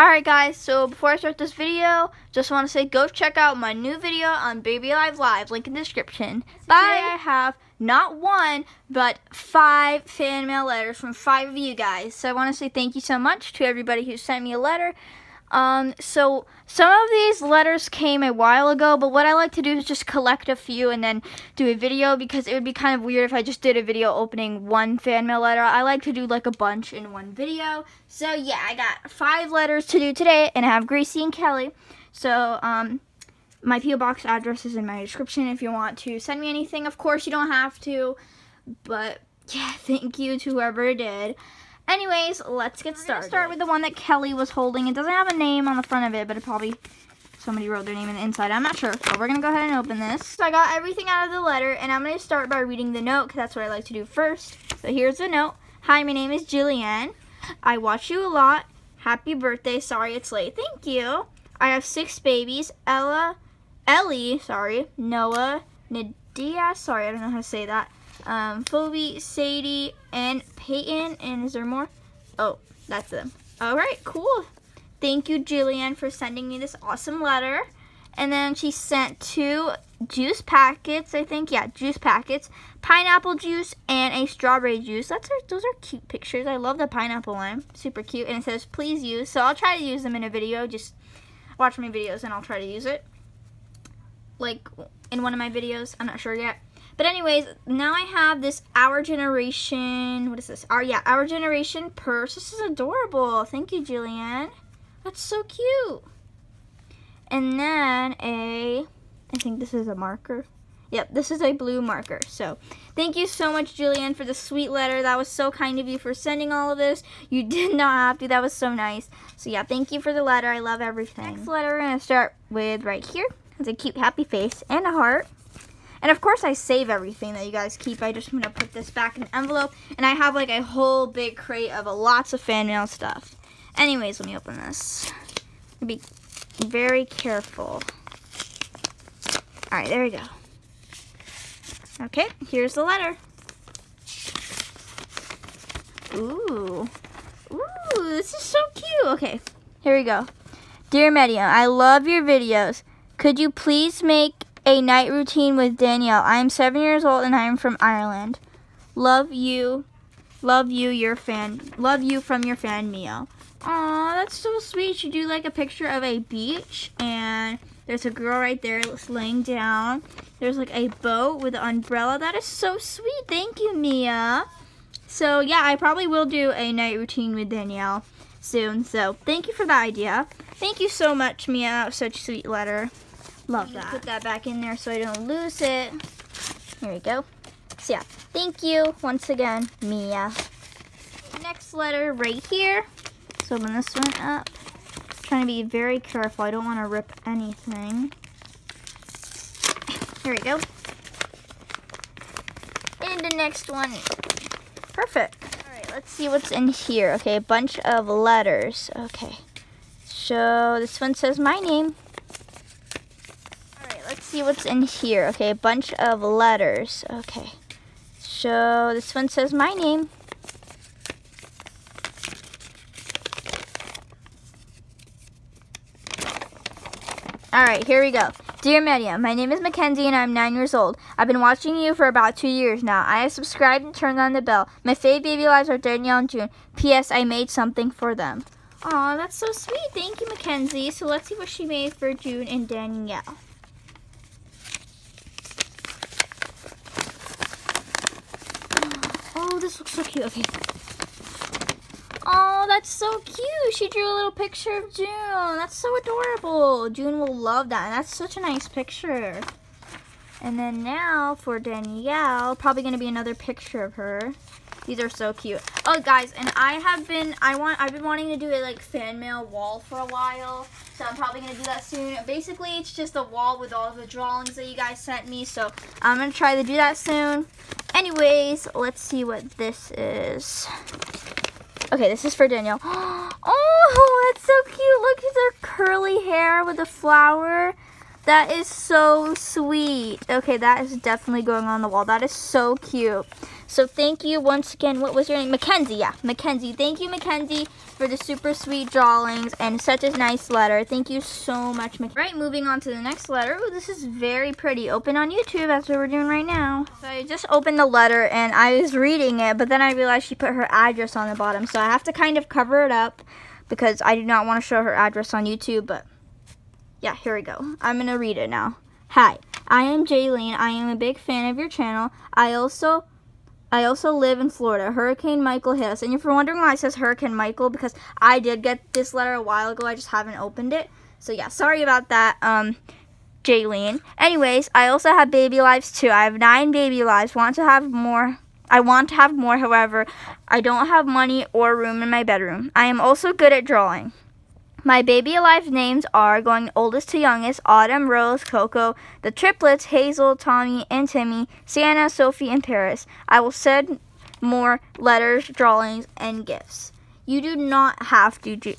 Alright guys, so before I start this video, just want to say go check out my new video on Baby Alive Live, link in the description. Bye! Today I have not one, but five fan mail letters from five of you guys. So I want to say thank you so much to everybody who sent me a letter. Um, so some of these letters came a while ago, but what I like to do is just collect a few and then do a video because it would be kind of weird if I just did a video opening one fan mail letter. I like to do like a bunch in one video. So yeah, I got five letters to do today and I have Gracie and Kelly. So, um, my P.O. Box address is in my description if you want to send me anything. Of course, you don't have to, but yeah, thank you to whoever did. Anyways, let's get started. start with the one that Kelly was holding. It doesn't have a name on the front of it, but it probably somebody wrote their name in the inside. I'm not sure. but we're going to go ahead and open this. So I got everything out of the letter, and I'm going to start by reading the note, because that's what I like to do first. So here's the note. Hi, my name is Jillian. I watch you a lot. Happy birthday. Sorry it's late. Thank you. I have six babies. Ella, Ellie, sorry, Noah, Nadia, sorry, I don't know how to say that um, Phoebe, Sadie, and Peyton. And is there more? Oh, that's them. All right, cool. Thank you, Jillian, for sending me this awesome letter. And then she sent two juice packets, I think. Yeah, juice packets. Pineapple juice and a strawberry juice. That's Those are cute pictures. I love the pineapple one. Super cute. And it says, please use. So I'll try to use them in a video. Just watch my videos and I'll try to use it. Like in one of my videos. I'm not sure yet. But anyways, now I have this Our Generation, what is this? Our, yeah, Our Generation purse. This is adorable. Thank you, Jillian. That's so cute. And then a, I think this is a marker. Yep, this is a blue marker. So, thank you so much, Jillian, for the sweet letter. That was so kind of you for sending all of this. You did not have to. That was so nice. So, yeah, thank you for the letter. I love everything. Next letter we're going to start with right here. It's a cute happy face and a heart. And of course I save everything that you guys keep. I just want to put this back in an envelope. And I have like a whole big crate of lots of fan mail stuff. Anyways, let me open this. Be very careful. Alright, there we go. Okay, here's the letter. Ooh. Ooh, this is so cute. Okay, here we go. Dear Mariam, I love your videos. Could you please make a night routine with Danielle. I am seven years old and I am from Ireland. Love you. Love you, your fan. Love you from your fan, Mia. Aw, that's so sweet. You do like a picture of a beach and there's a girl right there laying down. There's like a boat with an umbrella. That is so sweet. Thank you, Mia. So yeah, I probably will do a night routine with Danielle soon. So thank you for the idea. Thank you so much, Mia. That was such a sweet letter. Love that. Put that back in there so I don't lose it. Here we go. So yeah, thank you once again, Mia. Next letter right here. So open this one up. Trying to be very careful. I don't want to rip anything. Here we go. And the next one. Perfect. All right, let's see what's in here. Okay, a bunch of letters. Okay. So this one says my name see what's in here. Okay, a bunch of letters. Okay. So this one says my name. Alright, here we go. Dear Mariam, my name is Mackenzie and I'm 9 years old. I've been watching you for about 2 years now. I have subscribed and turned on the bell. My fave baby lives are Danielle and June. P.S. I made something for them. Aw, that's so sweet. Thank you, Mackenzie. So let's see what she made for June and Danielle. This looks so cute. Okay. Oh, that's so cute. She drew a little picture of June. That's so adorable. June will love that. And that's such a nice picture. And then now for Danielle, probably going to be another picture of her. These are so cute. Oh, guys, and I have been, I want, I've been wanting to do a, like, fan mail wall for a while. So I'm probably going to do that soon. Basically, it's just a wall with all the drawings that you guys sent me. So I'm going to try to do that soon. Anyways, let's see what this is. Okay, this is for Danielle. Oh, that's so cute. Look at her curly hair with a flower. That is so sweet. Okay, that is definitely going on the wall. That is so cute. So thank you once again. What was your name? Mackenzie, yeah. Mackenzie. Thank you, Mackenzie, for the super sweet drawings and such a nice letter. Thank you so much. Mackenzie. Right, moving on to the next letter. Ooh, this is very pretty. Open on YouTube. That's what we're doing right now. So I just opened the letter and I was reading it, but then I realized she put her address on the bottom. So I have to kind of cover it up because I do not want to show her address on YouTube, but yeah, here we go. I'm going to read it now. Hi, I am Jaylene. I am a big fan of your channel. I also I also live in Florida. Hurricane Michael hit us. And if you're wondering why it says Hurricane Michael, because I did get this letter a while ago. I just haven't opened it. So yeah, sorry about that, um, Jaylene. Anyways, I also have baby lives too. I have nine baby lives. Want to have more I want to have more, however, I don't have money or room in my bedroom. I am also good at drawing. My baby alive names are going oldest to youngest Autumn, Rose, Coco, the triplets Hazel, Tommy, and Timmy, Sienna, Sophie, and Paris. I will send more letters, drawings, and gifts. You do not have to, J-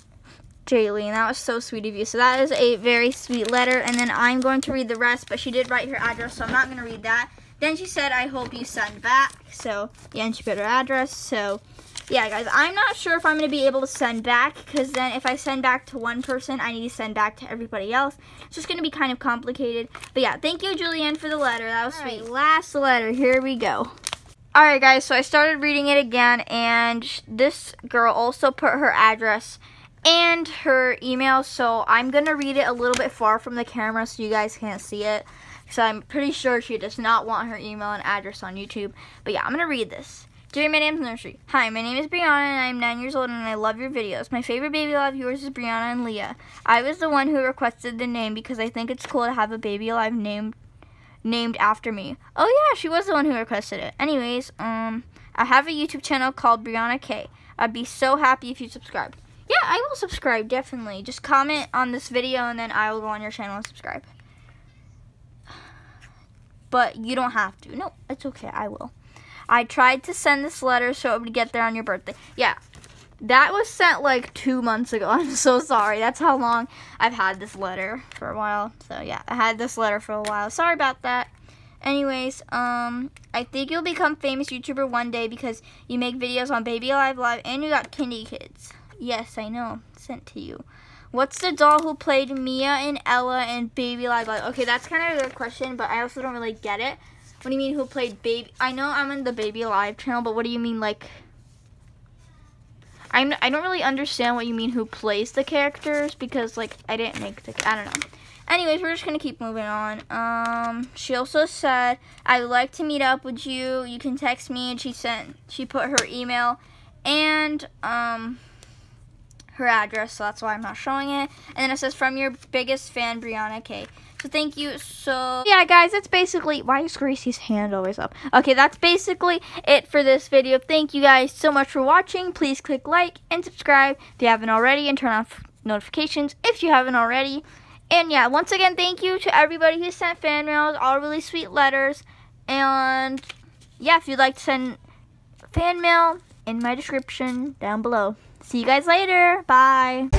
Jaylene. That was so sweet of you. So that is a very sweet letter, and then I'm going to read the rest, but she did write her address, so I'm not going to read that. Then she said, I hope you send back. So, yeah, and she put her address. So, yeah, guys, I'm not sure if I'm going to be able to send back because then if I send back to one person, I need to send back to everybody else. It's just going to be kind of complicated. But, yeah, thank you, Julianne, for the letter. That was All sweet. Right, last letter. Here we go. Alright, guys, so I started reading it again, and this girl also put her address and her email, so I'm going to read it a little bit far from the camera so you guys can't see it. So I'm pretty sure she does not want her email and address on YouTube. But yeah, I'm going to read this. Dear, Mariam's Nursery. Hi, my name is Brianna and I'm 9 years old and I love your videos. My favorite baby alive yours is Brianna and Leah. I was the one who requested the name because I think it's cool to have a baby alive named named after me. Oh yeah, she was the one who requested it. Anyways, um, I have a YouTube channel called Brianna K. I'd be so happy if you subscribed. Yeah, I will subscribe, definitely. Just comment on this video and then I will go on your channel and subscribe but you don't have to. No, it's okay. I will. I tried to send this letter so it would get there on your birthday. Yeah, that was sent like two months ago. I'm so sorry. That's how long I've had this letter for a while. So yeah, I had this letter for a while. Sorry about that. Anyways, um, I think you'll become famous YouTuber one day because you make videos on Baby Alive Live and you got Kindi Kids. Yes, I know. Sent to you. What's the doll who played Mia and Ella in Baby Live Live? Okay, that's kind of a good question, but I also don't really get it. What do you mean who played Baby? I know I'm in the Baby live channel, but what do you mean like... I'm, I don't really understand what you mean who plays the characters because like I didn't make the... I don't know. Anyways, we're just to keep moving on. Um, she also said, I would like to meet up with you. You can text me. And she sent, she put her email. And, um, her address, so that's why I'm not showing it. And then it says, from your biggest fan, Brianna K. So thank you. So yeah, guys, that's basically why is Gracie's hand always up? Okay, that's basically it for this video. Thank you guys so much for watching. Please click like and subscribe if you haven't already, and turn on notifications if you haven't already. And yeah, once again, thank you to everybody who sent fan mails, all really sweet letters. And yeah, if you'd like to send fan mail, in my description down below. See you guys later. Bye.